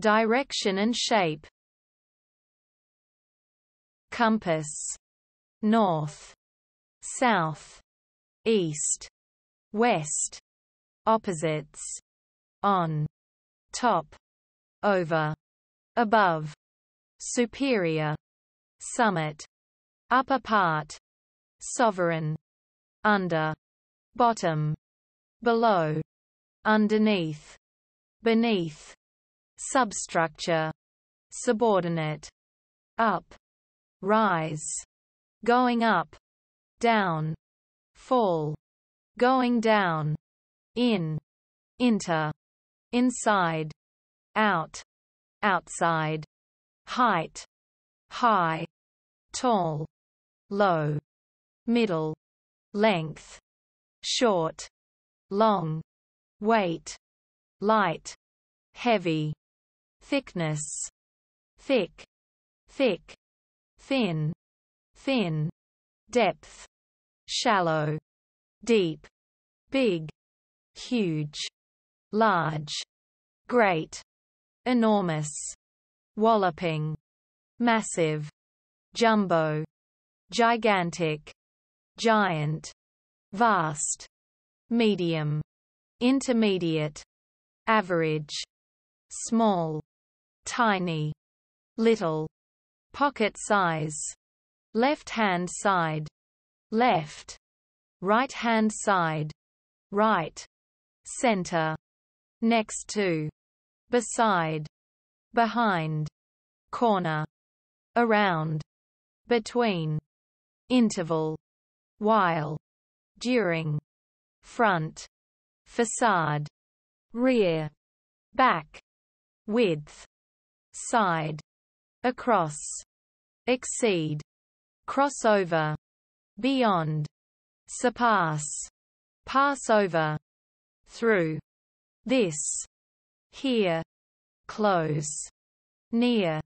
direction and shape. Compass. North. South. East. West. Opposites. On. Top. Over. Above. Superior. Summit. Upper part. Sovereign. Under. Bottom. Below. Underneath. Beneath substructure subordinate up rise going up down fall going down in inter inside out outside height high tall low middle length short long weight light heavy thickness thick thick thin thin depth shallow deep big huge large great enormous walloping massive jumbo gigantic giant vast medium intermediate average small tiny little pocket size left hand side left right hand side right center next to beside behind corner around between interval while during front facade rear back width side across exceed crossover beyond surpass pass over through this here close near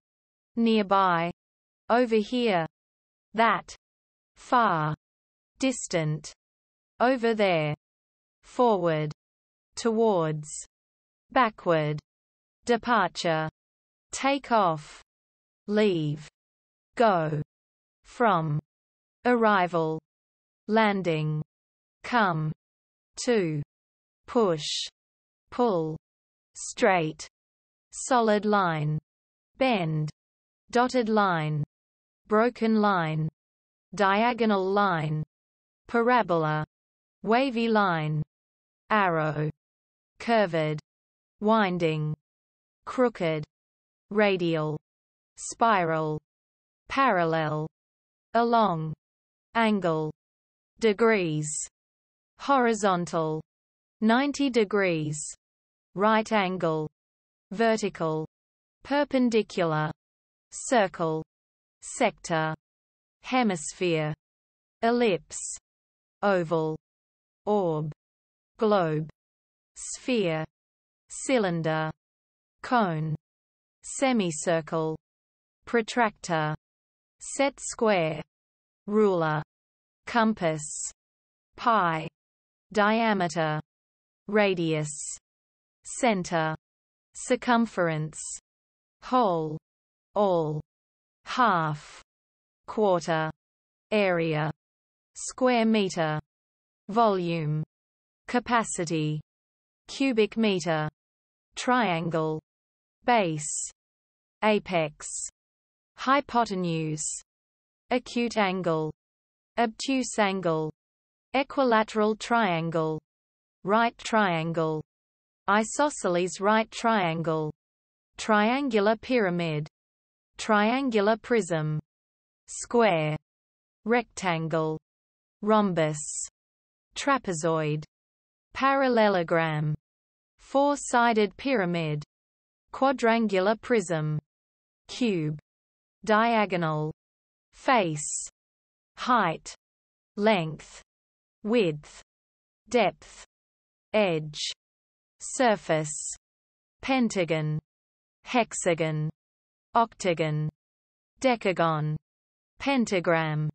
nearby over here that far distant over there forward towards backward departure take off leave go from arrival landing come to push pull straight solid line bend dotted line broken line diagonal line parabola wavy line arrow curved winding crooked radial spiral parallel along angle degrees horizontal 90 degrees right angle vertical perpendicular circle sector hemisphere ellipse oval orb globe sphere cylinder cone semicircle protractor set square ruler compass pi diameter radius center circumference whole all half quarter area square meter volume capacity cubic meter triangle base. Apex. Hypotenuse. Acute angle. Obtuse angle. Equilateral triangle. Right triangle. Isosceles right triangle. Triangular pyramid. Triangular prism. Square. Rectangle. Rhombus. Trapezoid. Parallelogram. Four-sided pyramid quadrangular prism cube diagonal face height length width depth edge surface pentagon hexagon octagon decagon pentagram